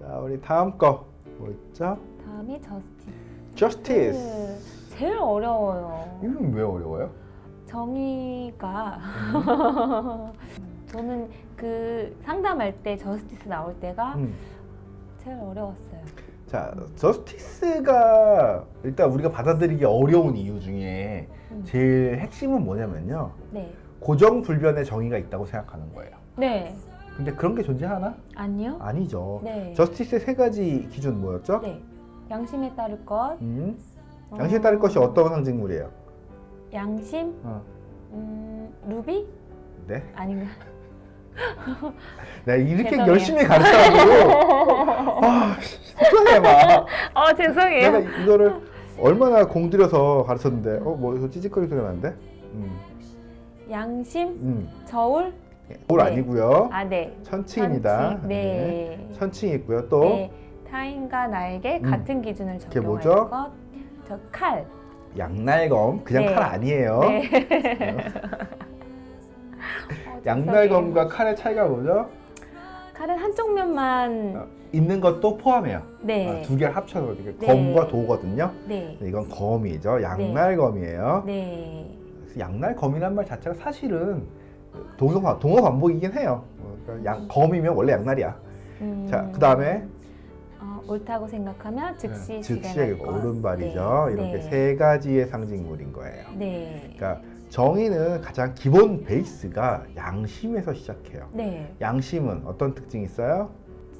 자, 우리 다음 거 뭐였죠? 다음이 저스티스. Justice. 제일 어려워요. 이건 왜 어려워요? 정의가 저는 그 상담할 때 저스티스 나올 때가 음. 제일 어려웠어요. 자, 저스티스가 일단 우리가 받아들이기 어려운 이유 중에 음. 제일 핵심은 뭐냐면요. 네. 고정불변의 정의가 있다고 생각하는 거예요. 네. 근데 그런 게 존재하나? 아니요. 아니죠. 네. 저스티스의 세 가지 기준 뭐였죠? 네. 양심에 따를 것. 음, 어, 양심에 따를 것이 어떤 상징물이에요? 양심. 어, 음, 루비? 네. 아닌가? 내가 이렇게 죄송해요. 열심히 가르쳐가지고 아, 속상해 막. 어 죄송해요. 내가 이거를 얼마나 공들여서 가르쳤는데 어뭐 찌직거리 소리가 나는데? 음, 양심, 음. 저울. 뭘 네. 아니고요. 아 네. 천칭입니다. 천칭. 네. 천칭이 있고요. 또 네. 타인과 나에게 음. 같은 기준을 적용할 뭐죠? 것. 저 칼. 양날검 그냥 네. 칼 아니에요. 네. 어, 양날검과. 칼의 차이가 뭐죠? 칼은 한쪽 면만. 어, 있는 것도 포함해요. 네. 아, 두 개를 합쳐서 이게 네. 검과 도거든요. 네. 이건 검이죠. 양날검이에요. 네. 양날검이란 말 자체가 사실은 동서 동어 반복이긴 해요. 어, 그러니까 양, 검이면 원래 양날이야. 음, 자, 그 다음에 어, 옳다고 생각하면 즉시 실행할 것. 오른발이죠. 네. 이렇게 네. 세 가지의 상징물인 거예요. 네. 그러니까 정의는 가장 기본 베이스가 양심에서 시작해요. 네. 양심은 어떤 특징이 있어요?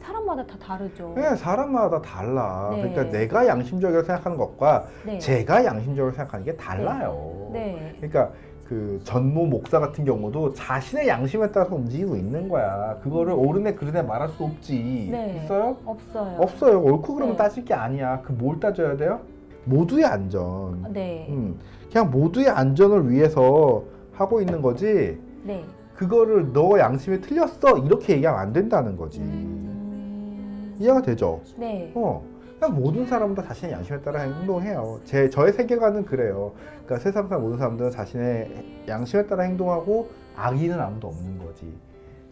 사람마다 다 다르죠. 네, 사람마다 달라. 네. 그러니까 내가 양심적으로 생각하는 것과 네. 제가 양심적으로 생각하는 게 달라요. 네. 그러니까 그 전모 목사 같은 경우도 자신의 양심에 따라서 움직이고 있는 거야. 그거를 옳은애 그른애 말할 수 없지. 네. 있어요? 없어요. 없어요. 옳고 그러면 네. 따질 게 아니야. 그 뭘 따져야 돼요? 모두의 안전. 네. 음, 그냥 모두의 안전을 위해서 하고 있는 거지. 네. 그거를 너 양심이 틀렸어 이렇게 얘기하면 안 된다는 거지. 음... 이해가 되죠? 네. 어. 그냥 모든 사람은 다 자신의 양심에 따라 행동해요. 제 저의 세계관은 그래요. 그러니까 세상 사람 모든 사람들은 자신의 양심에 따라 행동하고 악의는 아무도 없는 거지.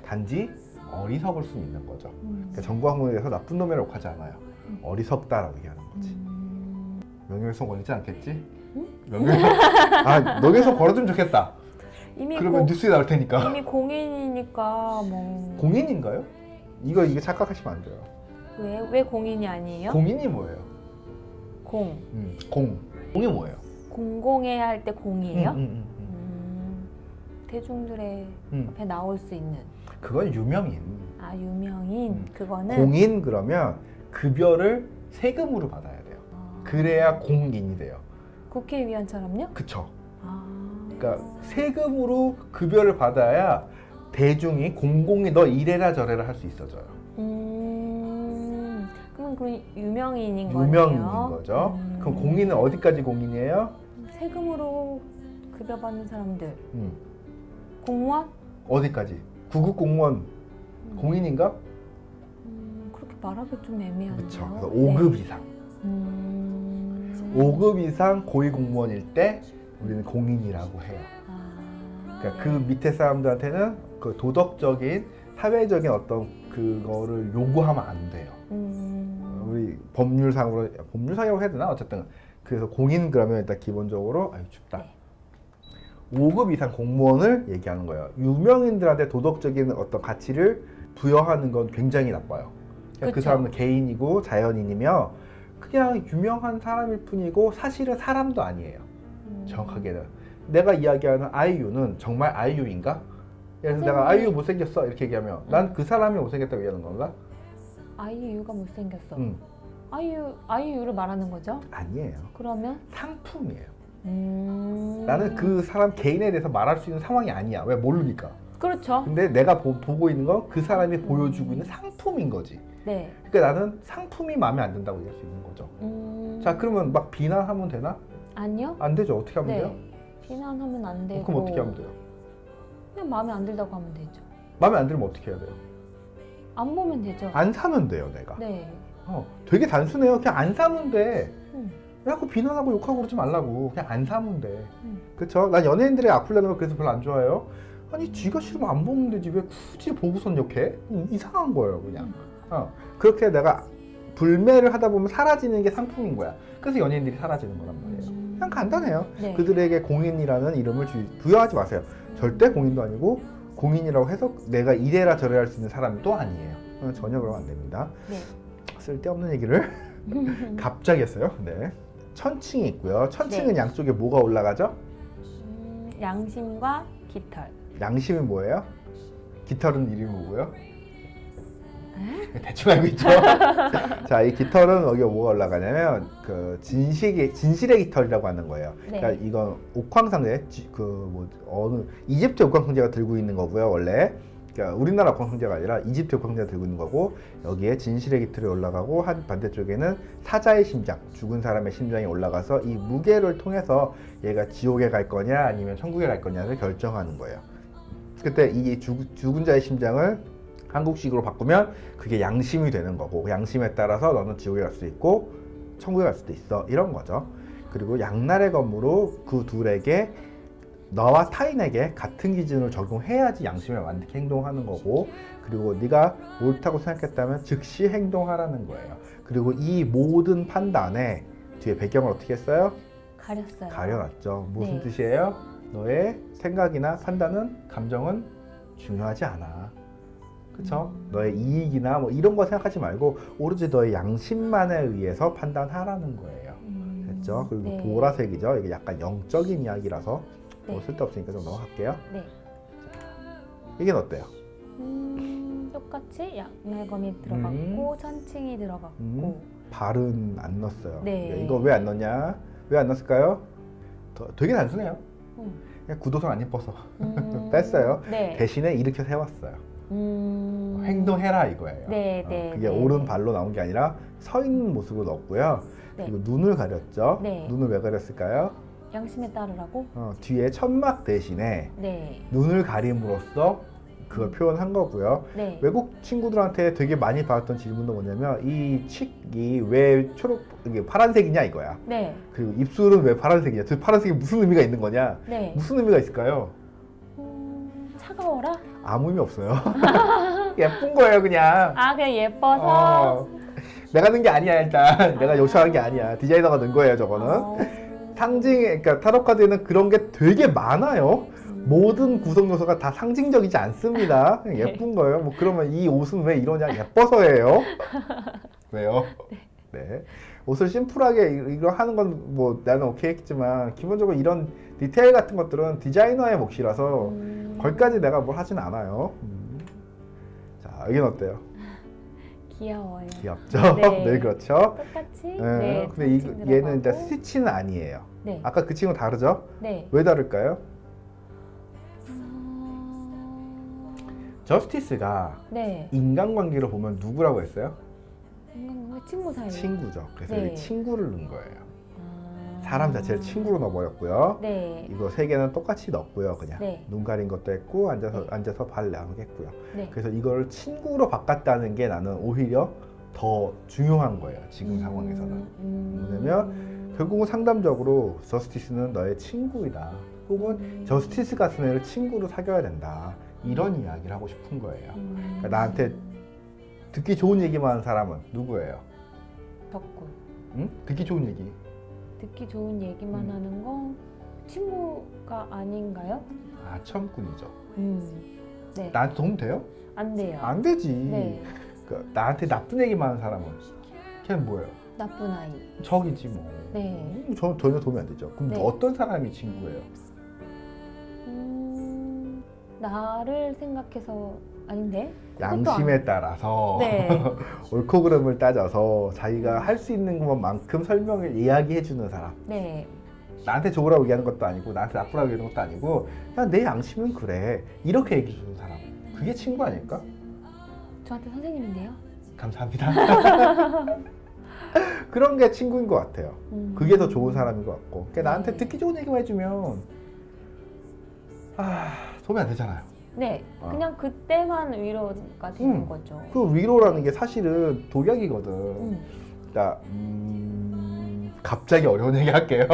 단지 어리석을 수는 있는 거죠. 음. 그러니까 정과학문에 대해서 나쁜 놈이라고 욕하지 않아요. 음. 어리석다라고 얘기하는 거지. 음... 명예훼손 걸리지 않겠지? 응? 명예훼손 아 명예훼손 걸어주면 좋겠다. 이미 그러면 고, 뉴스에 나올 테니까. 이미 공인이니까 뭐 공인인가요? 이거 이게 착각하시면 안 돼요. 왜? 왜 공인이 아니에요? 공인이 뭐예요? 공. 음, 공. 공이 뭐예요? 공공해 할때 공이에요? 음, 음, 음, 음. 음, 대중들의 음. 앞에 나올 수 있는 그건 유명인. 아 유명인 음. 그거는 공인 그러면 급여를 세금으로 받아야 돼요. 아, 그래야 공인이 돼요. 국회의원처럼요? 그쵸? 아, 그러니까 세금으로 급여를 받아야 대중이 공공이 너 이래라 저래라 할 수 있어져요. 음, 그럼 그 유명인인 거네요. 유명인인 거죠. 음, 그럼 공인은 어디까지 공인이에요? 세금으로 급여 받는 사람들 음, 공무원? 어디까지? 구급 공무원 공인인가? 음, 그렇게 말하기 좀 애매하네요. 그렇죠. 그래서 5급 이상. 음, 5급 이상 고위 공무원일 때 우리는 공인이라고 해요. 아, 그러니까 그 밑에 사람들한테는 그 도덕적인 사회적인 어떤 그거를 요구하면 안 돼요. 음, 우리 법률상으로 법률상이라고 해야 되나 어쨌든 그래서 공인 그러면 일단 기본적으로 아유 춥다. 네. 5급 이상 공무원을 얘기하는 거예요. 유명인들한테 도덕적인 어떤 가치를 부여하는 건 굉장히 나빠요. 그냥 그 그쵸. 사람은 개인이고 자연인이며 그냥 유명한 사람일 뿐이고 사실은 사람도 아니에요. 음, 정확하게는 내가 이야기하는 아이유는 정말 아이유인가? 그래서 내가 아이유 못생겼어 이렇게 얘기하면 난 그 사람이 못생겼다고 얘기하는 건가? 아이유가 못생겼어. 음 아이유 아이유를 말하는 거죠? 아니에요. 그러면 상품이에요. 음, 나는 그 사람 개인에 대해서 말할 수 있는 상황이 아니야. 왜 모르니까. 그렇죠. 근데 내가 보, 고 있는 건 그 사람이 보여주고 있는 상품인 거지. 네. 그러니까 나는 상품이 마음에 안 든다고 얘기할 수 있는 거죠. 음, 자 그러면 막 비난하면 되나? 아니요. 안 되죠. 어떻게 하면 네. 돼요? 비난하면 안 되고. 그럼 어떻게 하면 돼요? 그냥 마음에 안 들다고 하면 되죠. 마음에 안 들면 어떻게 해야 돼요? 안 보면 되죠. 안 사면 돼요, 내가. 네. 어, 되게 단순해요. 그냥 안 사면 돼. 음. 자꾸 비난하고 욕하고 그러지 말라고. 그냥 안 사면 돼. 음. 그쵸? 난 연예인들의 악플 내는 거 그래서 별로 안 좋아해요. 아니, 쥐가 싫으면 안 보면 되지. 왜 굳이 보고선 욕해? 음, 이상한 거예요, 그냥. 어, 그렇게 내가 불매를 하다 보면 사라지는 게 상품인 거야. 그래서 연예인들이 사라지는 거란 말이에요. 음. 그냥 간단해요. 네. 그들에게 공인이라는 이름을 주- 부여하지 마세요. 절대 공인도 아니고 공인이라고 해서 내가 이래라 저래라 할 수 있는 사람도 아니에요. 어, 전혀 그러면 안 됩니다. 네. 쓸데없는 얘기를 갑자기 했어요. 네. 천칭이 있고요. 천칭은 네. 양쪽에 뭐가 올라가죠? 음, 양심과 깃털. 양심이 뭐예요? 깃털은 이름이 뭐고요? 대충 알고 있죠. 자, 이 깃털은 여기 뭐가 올라가냐면 그 진실의 진실의 깃털이라고 하는 거예요. 네. 그러니까 이건 옥황상제 그뭐 어느 이집트 옥황상제가 들고 있는 거고요, 원래. 그러니까 우리나라 옥황상제가 아니라 이집트 옥황상제가 들고 있는 거고 여기에 진실의 깃털이 올라가고 한 반대쪽에는 사자의 심장, 죽은 사람의 심장이 올라가서 이 무게를 통해서 얘가 지옥에 갈 거냐 아니면 천국에 갈 거냐를 결정하는 거예요. 그때 이 죽, 죽은 자의 심장을 한국식으로 바꾸면 그게 양심이 되는 거고 그 양심에 따라서 너는 지옥에 갈 수도 있고 천국에 갈 수도 있어 이런 거죠. 그리고 양날의 검으로 그 둘에게 너와 타인에게 같은 기준을 적용해야지 양심에 맞게 행동하는 거고 그리고 네가 옳다고 생각했다면 즉시 행동하라는 거예요. 그리고 이 모든 판단에 뒤에 배경을 어떻게 했어요? 가렸어요. 가려놨죠. 무슨 네. 뜻이에요? 너의 생각이나 판단은 감정은 중요하지 않아. 그쵸? 음. 너의 이익이나 뭐 이런 거 생각하지 말고 오로지 너의 양심만에 의해서 판단하라는 거예요. 음, 됐죠? 그리고 네. 보라색이죠. 이게 약간 영적인 이야기라서 뭐 네. 쓸데없으니까 좀 넘어갈게요. 네. 이게 어때요? 음, 똑같이 양날검이 들어갔고 천칭이 들어갔고 음. 발은 안 넣었어요. 네. 이거 왜 안 넣냐? 왜 안 넣었을까요? 더- 되게 단순해요. 음. 그냥 구도상 안 예뻐서 음, 뺐어요. 네. 대신에 이렇게 세웠어요. 음, 행동해라 이거예요. 네, 어, 네, 그게 네. 오른 발로 나온 게 아니라 서 있는 모습으로 넣었고요. 네. 그리고 눈을 가렸죠. 네. 눈을 왜 가렸을까요? 양심에 따르라고? 어, 뒤에 천막 대신에 네. 눈을 가림으로써 그걸 표현한 거고요. 네. 외국 친구들한테 되게 많이 받았던 질문도 뭐냐면 이 칙이 왜 초록 이게 파란색이냐 이거야. 네. 그리고 입술은 왜 파란색이냐? 그 파란색이 무슨 의미가 있는 거냐? 네. 무슨 의미가 있을까요? 음, 차가워라? 아무 의미 없어요. 예쁜 거예요 그냥. 아, 그냥 예뻐서. 어, 내가 넣은 게 아니야 일단 내가 요청한 게 아니야 디자이너가 넣은 거예요 저거는 어. 상징 그러니까 타로 카드에는 그런 게 되게 많아요. 음. 모든 구성 요소가 다 상징적이지 않습니다. 그냥 예쁜 거예요. 뭐 그러면 이 옷은 왜 이러냐? 예뻐서예요. 왜요? 네. 옷을 심플하게 이- 이거 하는 건 뭐 나는 오케이 했지만 기본적으로 이런 디테일 같은 것들은 디자이너의 몫이라서 음, 거기까지 내가 뭘 하진 않아요. 음. 자 여긴 어때요 귀여워요. 귀엽죠 네. 네 그렇죠 똑같이. 네, 네. 근데 이, 얘는 들어가고. 스티치는 아니에요. 네. 아까 그 친구 다르죠? 네. 왜 다를까요? 음, 저스티스가 네. 인간관계로 보면 누구라고 했어요? 인간관계 친구 사이. 친구죠. 그래서 네. 친구를 넣은 거예요. 아. 사람 자체를 친구로 넣어버렸고요. 네. 이거 세 개는 똑같이 넣었고요. 그냥 네. 눈 가린 것도 했고 앉아서 네. 앉아서 발 나오게 했고요. 네. 그래서 이걸 친구로 바꿨다는 게 나는 오히려 더 중요한 거예요. 지금 음, 상황에서는. 음, 왜냐면 결국은 상담적으로 저스티스는 너의 친구이다. 혹은 음, 저스티스 같은 애를 친구로 사귀어야 된다. 이런 이야기를 하고 싶은 거예요. 음, 그러니까 나한테 듣기 좋은 얘기만 하는 사람은 누구예요? 덕분. 응? 듣기 좋은 얘기. 듣기 좋은 얘기만 음. 하는 거 친구가 아닌가요? 아, 처음꾼이죠. 음. 네. 나한테 도움 돼요? 안 돼요. 안 되지. 네. 그, 나한테 나쁜 얘기만 하는 사람은 걔는 뭐예요? 나쁜 아이. 적이지 뭐. 네. 음, 저 전혀 도움이 안 되죠. 그럼 네. 어떤 사람이 친구예요? 음, 나를 생각해서 아닌데? 양심에 따라서 네. 옳고 그름을 따져서 자기가 할 수 있는 것만큼 설명을 이야기해 주는 사람. 네. 나한테 좋으라고 얘기하는 것도 아니고 나한테 나쁘라고 얘기하는 것도 아니고 그냥 내 양심은 그래 이렇게 얘기해 주는 사람 그게 친구 아닐까? 저한테 선생님인데요. 감사합니다 그런 게 친구인 것 같아요 음. 그게 더 좋은 사람인 것 같고 그러니까 나한테 네. 듣기 좋은 얘기만 해주면 아 도움이 안 되잖아요 네. 아. 그냥 그때만 위로가 되는 음. 거죠. 그 위로라는 게 사실은 독약이거든 음. 그러니까 음, 갑자기 어려운 얘기 할게요.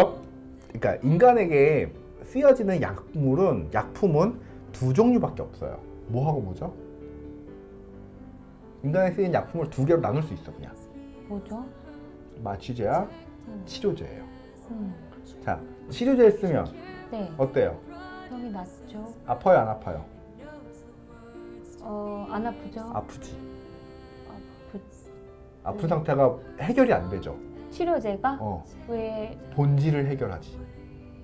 그러니까 인간에게 쓰여지는 약물은 약품은 두 종류밖에 없어요. 뭐하고 뭐죠? 인간에 쓰이는 약품을 두 개로 나눌 수 있어 그냥. 뭐죠? 마취제와 음. 치료제예요. 음. 자, 치료제 쓰면 네. 어때요? 병이 낫죠. 아파요, 안 아파요? 어, 안 아프죠? 아프지. 아프... 아픈 상태가 해결이 안 되죠. 치료제가 어, 왜 본질을 해결하지.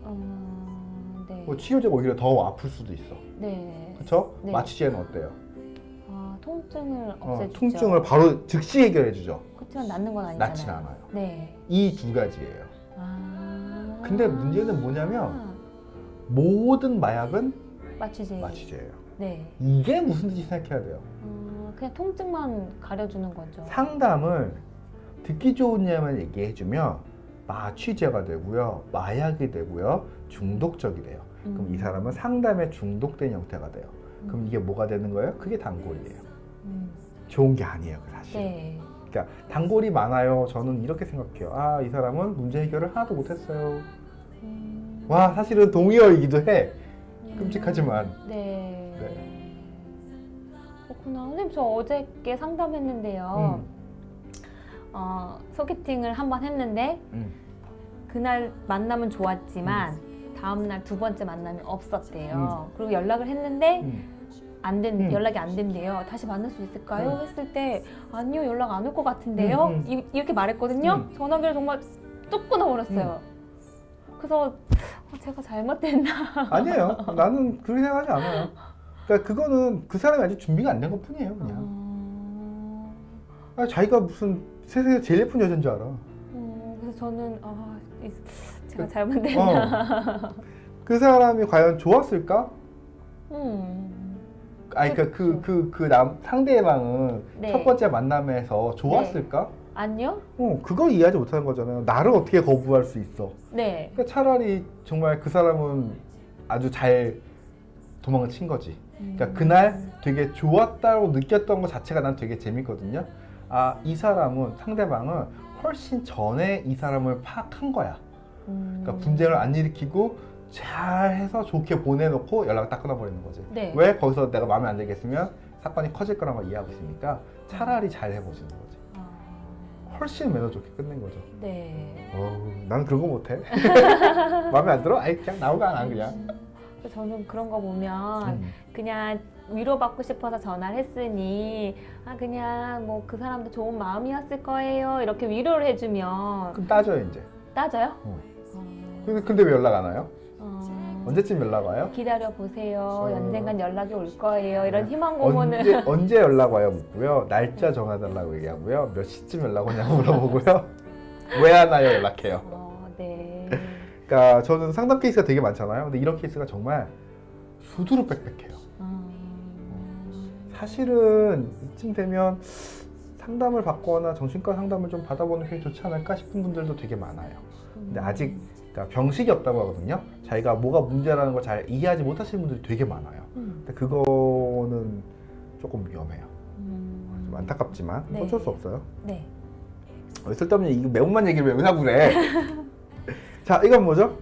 어, 네. 뭐 치료제가 오히려 더 아플 수도 있어. 네. 그렇죠? 네. 마취제는 어때요? 아, 통증을 어, 없애주죠. 통증을 바로 즉시 해결해 주죠. 그렇지만 낫는 건 아니잖아요. 낫진 않아요. 네. 이 두 가지예요. 아. 근데 문제는 뭐냐면 모든 마약은 마취제. 마취제예요. 네. 이게 무슨 뜻인지 생각해야 돼요. 어, 그냥 통증만 가려주는 거죠. 상담을 듣기 좋은 예만 얘기해주면 마취제가 되고요, 마약이 되고요, 중독적이 돼요. 그럼 음. 이 사람은 상담에 중독된 형태가 돼요. 그럼 이게 뭐가 되는 거예요? 그게 단골이에요. 음. 좋은 게 아니에요, 그 사실. 네. 그러니까 단골이 많아요. 저는 이렇게 생각해요. 아, 이 사람은 문제 해결을 하나도 못했어요. 음. 와, 사실은 동의어이기도 해. 음. 끔찍하지만. 네. 네. 그렇구나. 선생님 저 어저께 상담했는데요. 음. 어, 소개팅을 한 번 했는데 음. 그날 만남은 좋았지만 다음 날 두 번째 만남이 없었대요. 그리고 연락을 했는데 음. 안 된, 음. 연락이 안 된대요. 다시 만날 수 있을까요? 음. 했을 때 아니요 연락 안 올 것 같은데요. 음, 음. 이, 이렇게 말했거든요. 음. 전화기를 정말 뚝 끊어버렸어요. 그래서 어, 제가 잘못됐나? 아니에요. 나는 그렇게 생각하지 않아요. 그러니까 그거는 그 사람이 아직 준비가 안 된 것 뿐이에요, 그냥. 어... 아, 자기가 무슨 세상에 제일 예쁜 여자인 줄 알아. 어, 그래서 저는 아, 이- 제가 그- 잘못됐나? 어. 그 사람이 과연 좋았을까? 음. 아니, 그러니까 그, 그, 그 남, 상대방은 네. 첫 번째 만남에서 좋았을까? 아니요? 어, 그걸 이해하지 못하는 거잖아요. 나를 어떻게 거부할 수 있어? 네. 그러니까 차라리 정말 그 사람은 아주 잘 도망을 친 거지. 그러니까 음. 그날 되게 좋았다고 느꼈던 것 자체가 난 되게 재밌거든요. 아, 이 사람은 상대방은 훨씬 전에 이 사람을 파악한 거야. 음. 그러니까 분쟁을 안 일으키고 잘 해서 좋게 보내놓고 연락을 딱 끊어버리는 거지. 네. 왜 거기서 내가 마음에 안 들겠으면 사건이 커질 거란 걸 이해하고 있으니까 차라리 잘 해보시는 거지. 아, 훨씬 매너 좋게 끝낸 거죠. 네. 어우, 난 그런 거 못해. 마음에 안 들어? 아이 그냥 나오가 안 그냥. 그래서 저는 그런 거 보면 음. 그냥 위로받고 싶어서 전화를 했으니 아 그냥 뭐 그 사람도 좋은 마음이었을 거예요 이렇게 위로를 해주면 그럼 따져요 이제. 따져요? 어. 어, 근데, 근데 왜 연락 안 와요? 어, 언제쯤 연락 와요? 기다려 보세요. 어. 언젠간 연락이 올 거예요. 이런 네. 희망 고문을 언제, 언제 연락 와요 묻고요. 날짜 정해달라고 얘기하고요. 몇 시쯤 연락 오냐고 물어보고요. 왜 안 와요 연락해요. 어, 네. 그러니까 저는 상담 케이스가 되게 많잖아요. 근데 이런 케이스가 정말 수두룩 빽빽해요. 음, 사실은 이쯤 되면 상담을 받거나 정신과 상담을 좀 받아보는 게 좋지 않을까 싶은 분들도 되게 많아요. 근데 아직 그러니까 병식이 없다고 하거든요. 자기가 뭐가 문제라는 걸 잘 이해하지 못하시는 분들이 되게 많아요. 음, 근데 그거는 조금 위험해요. 음, 좀 안타깝지만 네. 어쩔 수 없어요. 네. 어, 쓸데없는 이 매운맛 얘기를 왜 하고 그래? 자, 이건 뭐죠?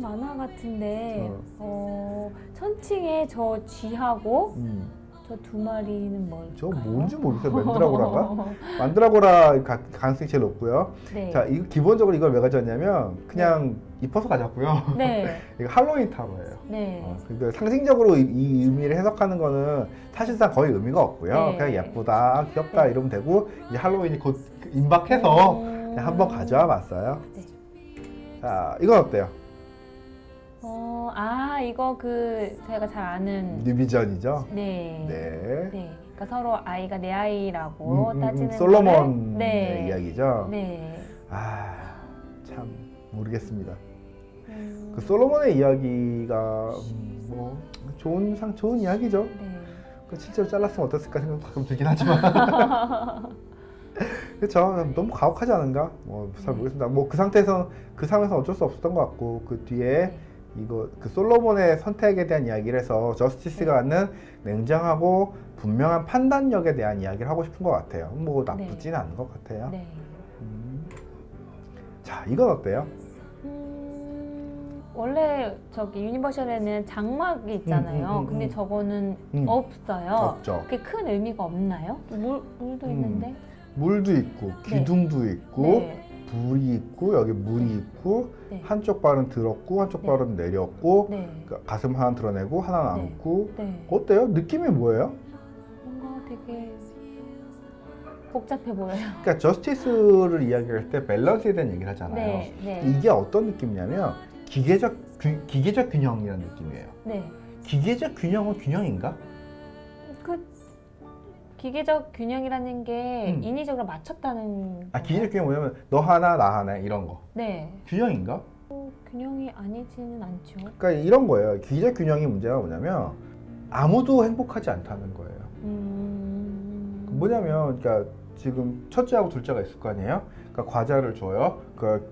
만화 같은데 어. 어, 천칭에 저 쥐하고 음, 저두 마리는 뭘까요? 저 뭔지 모르겠어요. 만드라고라가? 만드라고라 가- 가능성이 제일 높고요. 네. 자, 이 기본적으로 이걸 왜 가져왔냐면 그냥 이뻐서 가져왔고요. 네. 이거 할로윈 타로예요. 네. 어, 근데 상징적으로 이, 이 의미를 해석하는 거는 사실상 거의 의미가 없고요. 네. 그냥 예쁘다, 귀엽다 네. 이러면 되고 이제 할로윈이 곧 임박해서 음. 한번 가져와 봤어요. 네. 자, 이건 어때요? 어, 아 이거 그 제가 잘 아는 뉴비전이죠. 네. 네. 네. 그러니까 서로 아이가 내 아이라고 음, 음, 음, 따지는 솔로몬의 거를- 네. 이야기죠. 네. 아, 참 모르겠습니다. 음, 그 솔로몬의 이야기가 음, 뭐 좋은 상 좋은 이야기죠. 네. 그 실제로 잘랐으면 어땠을까 생각 가끔 들긴 하지만. 그렇죠. 너무 가혹하지 않은가? 뭐 잘 모르겠습니다. 뭐 그 상태에서 그 상황에서 어쩔 수 없었던 것 같고 그 뒤에 네. 이거 그 솔로몬의 선택에 대한 이야기를 해서 저스티스가 갖는 냉정하고 분명한 판단력에 대한 이야기를 하고 싶은 것 같아요. 뭐 나쁘진 않은 것 같아요. 네. 음. 자, 이건 어때요? 음, 원래 저기 유니버셜에는 장막이 있잖아요. 음, 음, 음, 근데 음. 저거는 음, 없어요. 없죠. 그게 큰 의미가 없나요? 물 물도 음. 있는데. 물도 있고 기둥도 있고 네. 불이 있고 여기 물이 있고 네. 한쪽 발은 들었고 한쪽 네. 발은 내렸고 네. 그 가슴 하나 드러내고 하나 네. 안고 네. 어때요? 느낌이 뭐예요? 뭔가 되게 복잡해 보여요. 그러니까 저스티스를 이야기할 때 밸런스에 대한 얘기를 하잖아요. 네. 네. 이게 어떤 느낌이냐면 기계적 균- 기계적 균형이라는 느낌이에요. 네. 기계적 균형은 균형인가? 그 기계적 균형이라는 게 음. 인위적으로 맞췄다는 아? 기계적 균형 뭐냐면 너 하나 나 하나 이런 거 네. 균형인가? 어, 균형이 아니지는 않죠. 그러니까 이런 거예요. 기계적 균형의 문제가 뭐냐면 아무도 행복하지 않다는 거예요. 음. 뭐냐면 그러니까 지금 첫째하고 둘째가 있을 거 아니에요? 그러니까 과자를 줘요. 그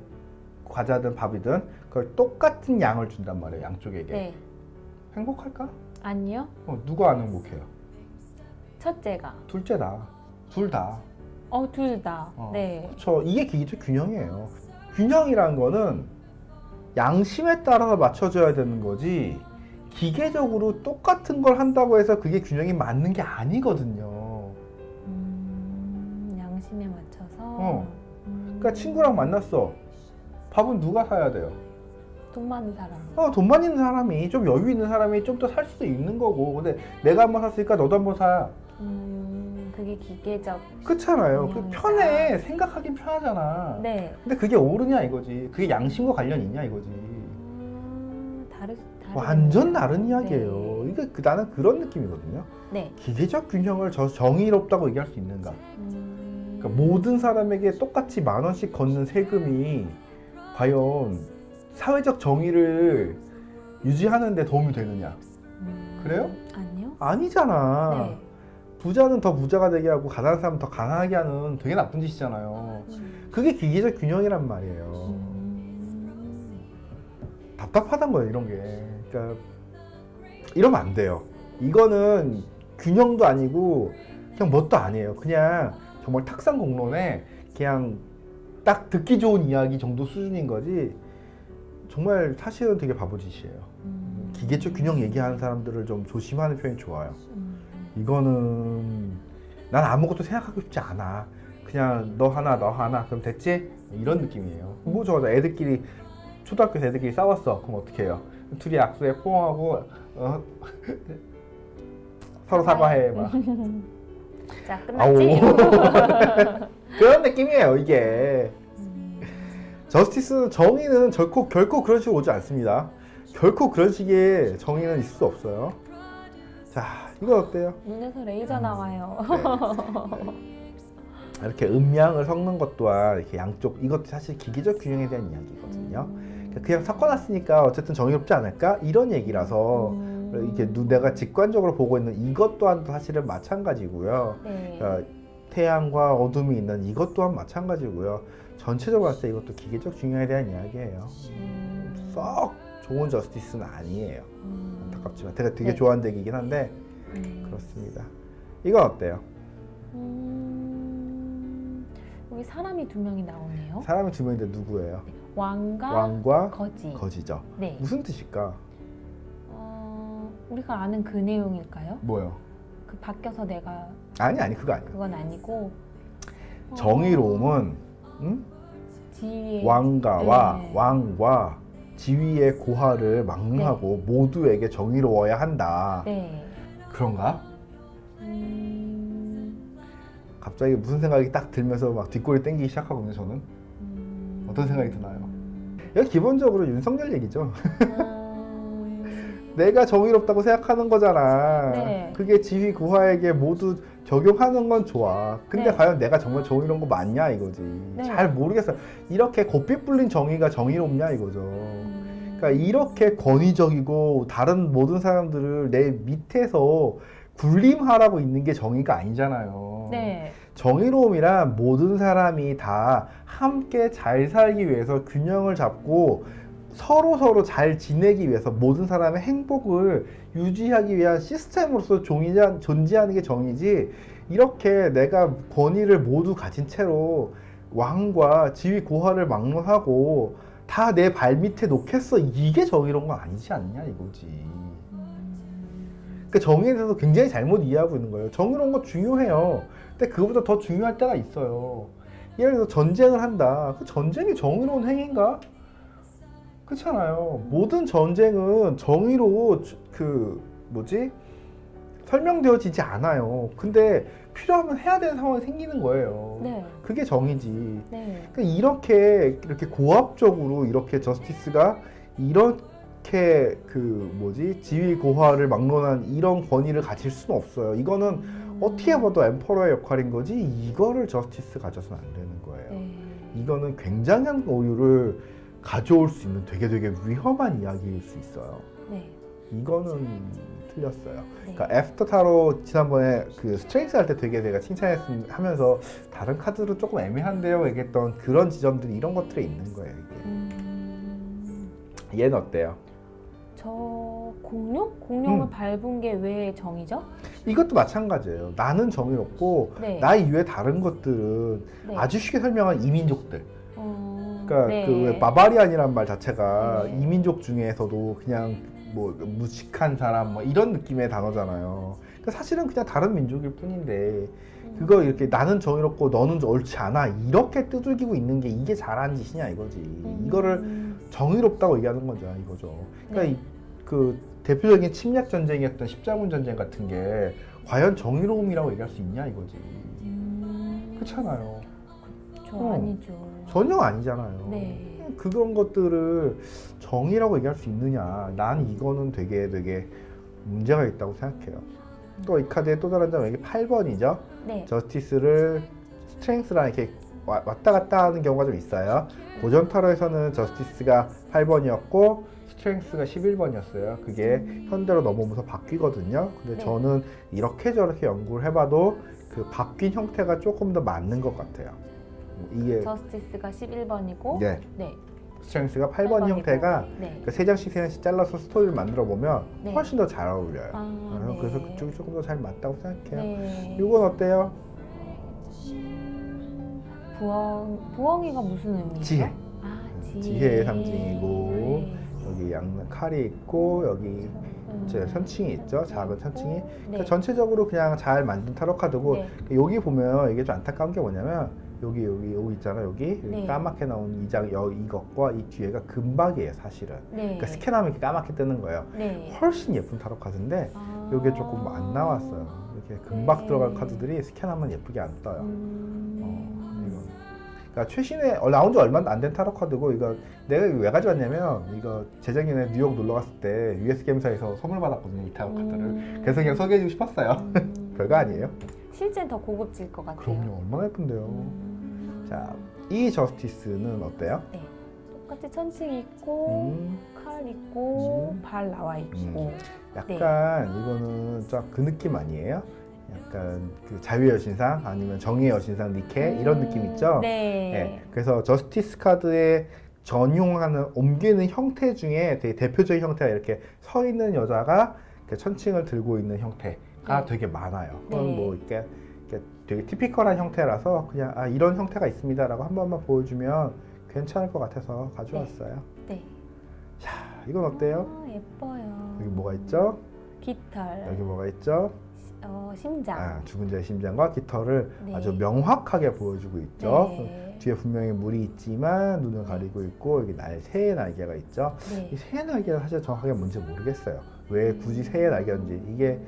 과자든 밥이든 그걸 똑같은 양을 준단 말이에요. 양쪽에게 네. 행복할까? 아니요. 어, 누가 안 행복해요? 첫째가. 둘째다. 둘 다. 어, 둘 다. 어. 네. 그렇죠. 이게 기계적 균형이에요. 균형이란 거는 양심에 따라서 맞춰줘야 되는 거지 기계적으로 똑같은 걸 한다고 해서 그게 균형이 맞는 게 아니거든요. 음, 양심에 맞춰서. 어. 음, 그러니까 친구랑 만났어. 밥은 누가 사야 돼요? 돈 많은 사람. 어, 돈만 있는 사람이 좀 여유 있는 사람이 좀 더 살 수도 있는 거고 근데 내가 한번 샀으니까 너도 한번 사 음, 그게 기계적. 그렇잖아요 그. 편해 생각하긴 편하잖아 네. 근데 그게 옳으냐 이거지 그게 양심과 관련 있냐 이거지 음, 다르, 다르. 완전 다른 이야기예요 네. 이게 그- 나는 그런 느낌이거든요 네. 기계적 균형을 저 정의롭다고 얘기할 수 있는가 음, 그러니까 모든 사람에게 똑같이 만 원씩 걷는 세금이 과연 사회적 정의를 유지하는데 도움이 되느냐 음, 그래요? 아니요. 아니잖아 네. 부자는 더 부자가 되게 하고 가난한 사람은 더 가난하게 하는 되게 나쁜 짓이잖아요. 음, 그게 기계적 균형이란 말이에요. 음, 답답하단 거예요, 이런 게. 그러니까 이러면 안 돼요. 이거는 균형도 아니고 그냥 뭣도 아니에요. 그냥 정말 탁상 공론에 그냥 딱 듣기 좋은 이야기 정도 수준인 거지. 정말 사실은 되게 바보짓이에요. 음. 기계적 균형 얘기하는 사람들을 좀 조심하는 편이 좋아요. 음, 이거는 난 아무것도 생각하고 싶지 않아. 그냥 너 하나 너 하나 그럼 됐지? 이런 느낌이에요. 뭐 저거 애들끼리 초등학교 애들끼리 싸웠어. 그럼 어떻게 해요? 둘이 악수에 포옹하고 어? 서로 사과해 막 자, 끝났지? 그런 느낌이에요 이게. 음, 저스티스 정의는 결코 결코 그런 식으로 오지 않습니다. 결코 그런 식의 정의는 있을 수 없어요. 자 이거 어때요? 눈에서 레이저 나와요. 이렇게 음양을 섞는 것 또한 이렇게 양쪽 이것도 사실 기계적 균형에 대한 이야기거든요. 음, 그러니까 그냥 섞어놨으니까 어쨌든 정의롭지 않을까 이런 얘기라서 음, 이렇게 눈 내가 직관적으로 보고 있는 이것 또한 사실은 마찬가지고요. 네. 어, 태양과 어둠이 있는 이것 또한 마찬가지고요. 전체적으로 봤을 때 이것도 기계적 균형에 대한 이야기예요. 음, 썩 좋은 저스티스는 아니에요. 음, 안타깝지만 제가 되게 네. 좋아하는 얘기긴 한데 음, 그렇습니다. 이건 어때요? 음, 여기 사람이 두 명이 나오네요. 사람이 두 명인데 누구예요? 왕과 왕과 거지. 거지죠. 네. 무슨 뜻일까? 어, 우리가 아는 그 내용일까요? 뭐요? 그 바뀌어서 내가 아니 아니 그거 아니에요. 그건 아니고 어, 정의로움은 음? 지위의 왕가와 네. 왕과 지위의 고하를 막론하고 모두에게 정의로워야 한다. 네. 그런가? 음, 갑자기 무슨 생각이 딱 들면서 막 뒷골이 땡기기 시작하거든요. 저는 음, 어떤 생각이 드나요? 여기 기본적으로 윤석열 얘기죠. 음, 내가 정의롭다고 생각하는 거잖아. 네. 그게 지위 고하에게 모두 적용하는 건 좋아. 근데 네. 과연 내가 정말 정의로운 거 맞냐 이거지. 네. 잘 모르겠어. 이렇게 고삐 불린 정의가 정의롭냐 이거죠. 음, 그러니까 이렇게 권위적이고 다른 모든 사람들을 내 밑에서 군림하라고 있는 게 정의가 아니잖아요. 네. 정의로움이란 모든 사람이 다 함께 잘 살기 위해서 균형을 잡고 서로 서로 잘 지내기 위해서 모든 사람의 행복을 유지하기 위한 시스템으로서 존재하는 게 정의지 이렇게 내가 권위를 모두 가진 채로 왕과 지위 고하를 막론하고 다 내 발 밑에 놓겠어 이게 정의로운 건 아니지 않냐 이거지. 그 정의에 대해서 굉장히 잘못 이해하고 있는 거예요. 정의로운 거 중요해요. 근데 그거보다 더 중요할 때가 있어요. 예를 들어 전쟁을 한다. 그 전쟁이 정의로운 행위인가? 그렇잖아요. 모든 전쟁은 정의로 주- 그 뭐지 설명되어지지 않아요. 근데 필요하면 해야 되는 상황이 생기는 거예요. 네. 그게 정의지. 네. 그러니까 이렇게 이렇게 고압적으로 이렇게 저스티스가 이렇게 그 뭐지 지위 고하를 막론한 이런 권위를 가질 수는 없어요. 이거는 어떻게 봐도 엠퍼러의 역할인 거지 이거를 저스티스 가져서는 안 되는 거예요. 네. 이거는 굉장한 오류를 가져올 수 있는 되게 되게 위험한 이야기일 수 있어요. 네. 이거는 틀렸어요. 네. 그러니까 After 타로 지난번에 그 Strength 할 때 되게 내가 칭찬하면서 다른 카드로 조금 애매한데요 얘기했던 그런 지점들이 이런 것들에 있는 거예요. 이게. 음, 얘는 어때요? 저 공룡? 공룡을 음. 밟은 게 왜 정의죠? 이것도 마찬가지예요. 나는 정의롭고 네. 나 이외에 다른 것들은 네. 아주 쉽게 설명한 이민족들. 어, 그러니까 네. 그왜 바바리안이란 말 자체가 네. 이민족 중에서도 그냥 뭐 무식한 사람 뭐 이런 느낌의 단어잖아요. 그러니까 사실은 그냥 다른 민족일 뿐인데 음. 그거 이렇게 나는 정의롭고 너는 옳지 않아 이렇게 두들기고 있는 게 이게 잘한 짓이냐 이거지. 음. 이거를 정의롭다고 얘기하는 거죠 이거죠. 그러니까 네. 이, 그 대표적인 침략 전쟁이었던 십자군 전쟁 같은 게 과연 정의로움이라고 얘기할 수 있냐 이거지. 음, 그렇잖아요. 저 어. 아니죠. 전혀 아니잖아요. 네. 그런 것들을 정의라고 얘기할 수 있느냐? 난 이거는 되게 되게 문제가 있다고 생각해요. 또 이 카드의 또 다른 점은 이게 8번이죠. 네. Justice를 Strength랑 이렇게 와- 왔다 갔다 하는 경우가 좀 있어요. 고전 타로에서는 Justice가 8번이었고 Strength가 11번이었어요. 그게 현대로 넘어오면서 바뀌거든요. 근데 네. 저는 이렇게 저렇게 연구를 해봐도 그 바뀐 형태가 조금 더 맞는 것 같아요. 이게 Justice가 11번이고 네, 네. Strength가 8번 번이고. 형태가 네. 그 세 장씩 세 장씩 잘라서 스토리를 만들어 보면 네. 훨씬 더 잘 어울려요. 아, 어, 네. 그래서 그쪽이 조금 더 잘 맞다고 생각해요. 네. 이건 어때요? 부엉 부엉이가 무슨 의미예요? 지혜. 아, 지혜. 지혜 의 상징이고 네. 여기 양 칼이 있고 여기 음. 저 천칭이 있죠. 작은 천칭이. 네. 그러니까 전체적으로 그냥 잘 만든 타로 카드고 네. 여기 보면 이게 좀 안타까운 게 뭐냐면 여기 여기 여기 있잖아 여기 여기 네. 까맣게 나온 이장 여 이것과 이 뒤에가 금박이에요 사실은. 네. 그러니까 스캔하면 이렇게 까맣게 뜨는 거예요. 네. 훨씬 예쁜 타로 카드인데 아. 이게 조금 안 나왔어요. 이렇게 금박 네. 들어간 카드들이 스캔하면 예쁘게 안 떠요. 음. 어, 이거. 그러니까 최신에 어, 나온 지 얼마 안 된 타로 카드고 이거 내가 이거 왜 가져왔냐면 이거 재작년에 뉴욕 놀러 갔을 때 US 게임사에서 선물 받았거든요 이 타로 카드를. 음. 그래서 그냥 소개해주고 싶었어요. 음. 별거 아니에요? 실제는 더 고급질 것 같아요. 그럼요 얼마나 예쁜데요. 음. 자, 이 저스티스는 어때요? 네. 똑같이 천칭 있고 음, 칼 있고 음. 발 나와 있고. 약간 이거는 좀그 느낌 아니에요? 약간 그 자유의 여신상 아니면 정의의 여신상 니케 이런 느낌 있죠? 네. 네, 그래서 저스티스 카드에 전용하는 옮기는 형태 중에 되게 대표적인 형태가 이렇게 서 있는 여자가 이렇게 천칭을 들고 있는 형태가 네. 되게 많아요. 네. 그건 뭐 이렇게, 이렇게 되게 티피컬한 형태라서 그냥 아 이런 형태가 있습니다 라고 한 번만 보여주면 괜찮을 것 같아서 가져왔어요. 네. 자, 이건 어때요? 아, 예뻐요. 여기 뭐가 있죠? 깃털. 여기 뭐가 있죠? 어, 심장. 아, 죽은 자의 심장과 깃털을 네. 아주 명확하게 보여주고 있죠. 네. 뒤에 분명히 물이 있지만 눈을 가리고 있고 여기 날 새의 날개가 있죠. 네. 이 새의 날개는 사실 정확하게 뭔지 모르겠어요. 왜 굳이 새의 날개인지 이게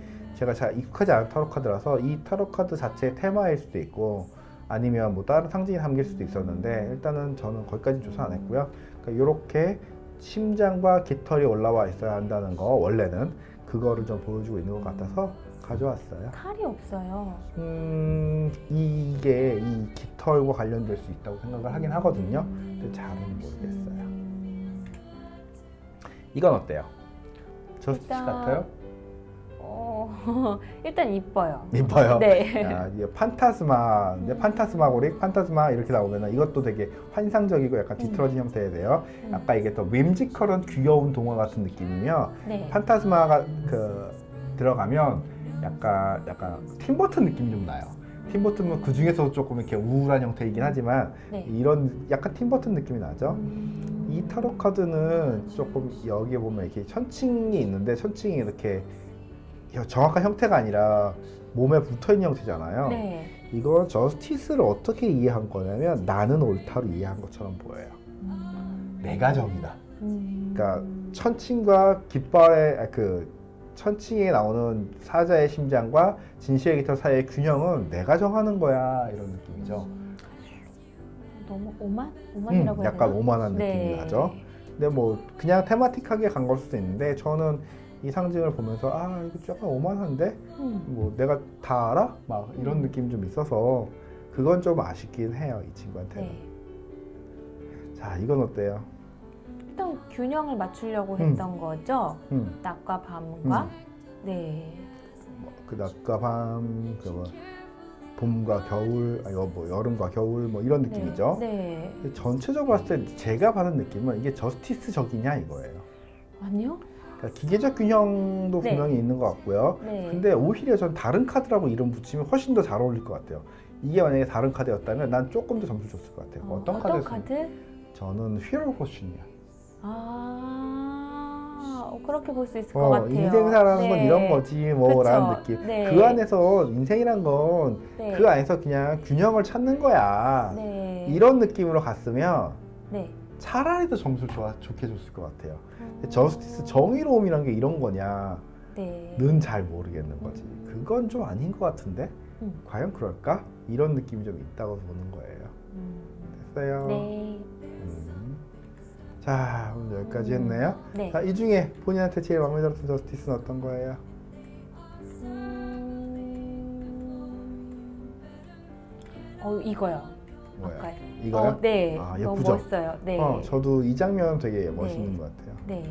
제가 잘 익숙하지 않은 타로 카드라서 이 타로 카드 자체의 테마일 수도 있고 아니면 뭐 다른 상징이 담길 수도 있었는데 일단은 저는 거기까지 조사 안 했고요. 그러니까 이렇게 심장과 깃털이 올라와 있어야 한다는 거 원래는 그거를 좀 보여주고 있는 것 같아서 가져왔어요. 칼이 없어요. 음 이게 이 깃털과 관련될 수 있다고 생각을 하긴 하거든요. 근데 잘은 모르겠어요. 음, 이건 어때요? 저스티스 같아요? 어, 일단 이뻐요. 이뻐요. 네. 야, 이게 판타스마, 이제 판타스마고릭, 판타스마 이렇게 나오면 이것도 되게 환상적이고 약간 뒤틀어진 형태에 돼요. 음. 아까 이게 더 윰지컬한 귀여운 동화 같은 느낌이며 네. 판타스마가 그 들어가면 약간 약간 팀버튼 느낌이 좀 나요. 팀버튼은 그 중에서도 조금 이렇게 우울한 형태이긴 하지만 네. 이런 약간 팀버튼 느낌이 나죠. 음, 이 타로 카드는 조금 여기에 보면 이렇게 천칭이 있는데 천칭이 이렇게 정확한 형태가 아니라 몸에 붙어 있는 형태잖아요. 네. 이건 저스티스를 어떻게 이해한 거냐면 나는 옳다로 이해한 것처럼 보여요. 음. 내가 정이다. 음. 그러니까 천칭과 깃발의 아, 그 천칭에 나오는 사자의 심장과 진시의 깃털 사이의 균형은 내가 정하는 거야 이런 느낌이죠. 음. 너무 오만? 오만이라고 음, 약간 되나? 오만한 느낌이 네. 나죠. 근데 뭐 그냥 테마틱하게 간 걸 수도 있는데 저는 이 상징을 보면서 아 이거 약간 오만한데 음. 뭐 내가 다 알아? 막 이런 음. 느낌 좀 있어서 그건 좀 아쉽긴 해요 이 친구한테는. 네. 자 이건 어때요? 일단 균형을 맞추려고 음. 했던 거죠. 음, 낮과 밤과. 음. 네. 그 낮과 밤, 그뭐 봄과 겨울, 아니 뭐 여름과 겨울 뭐 이런 느낌이죠. 네. 근데 전체적으로 봤을 때 제가 받은 느낌은 이게 저스티스적이냐 이거예요. 아니요? 그러니까 기계적 균형도 네. 분명히 있는 것 같고요. 네. 근데 오히려 전 다른 카드라고 이름 붙이면 훨씬 더 잘 어울릴 것 같아요. 이게 만약에 다른 카드였다면 난 조금 더 점수 줬을 것 같아요. 어, 어떤 카드였으면? 카드? 저는 휘어 포춘이야. 아, 어, 그렇게 볼 수 있을 것 어, 같아요. 인생 사라는 건 네. 이런 거지 뭐라는. 느낌. 네. 그 안에서 인생이란 건그 네. 안에서 그냥 균형을 찾는 거야. 네. 이런 느낌으로 갔으면 네. 차라리 더 점수를 좋아, 좋게 줬을 것 같아요. 음. 저스티스 정의로움이란 게 이런 거냐는 네. 잘 모르겠는 거지. 그건 좀 아닌 것 같은데 음. 과연 그럴까? 이런 느낌이 좀 있다고 보는 거예요. 음. 됐어요. 네. 음. 자 오늘 여기까지 음. 했네요. 네. 자, 이 중에 본인한테 제일 마음에 들었던 저스티스는 어떤 거예요? 음... 어 이거요. 뭐예요? 아까. 이거요? 어, 네. 아, 너무 예쁘죠? 멋있어요. 네. 어, 저도 이 장면 되게 멋있는 네. 것 같아요. 네.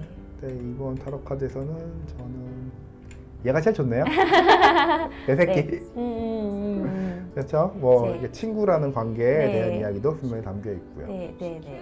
네, 이번 타로 카드에서는 저는 얘가 제일 좋네요. 내 새끼. 네. 음, 음, 음, 그렇죠? 뭐 네. 친구라는 관계에 네. 대한 이야기도 분명히 담겨 있고요. 음. 네, 네, 네.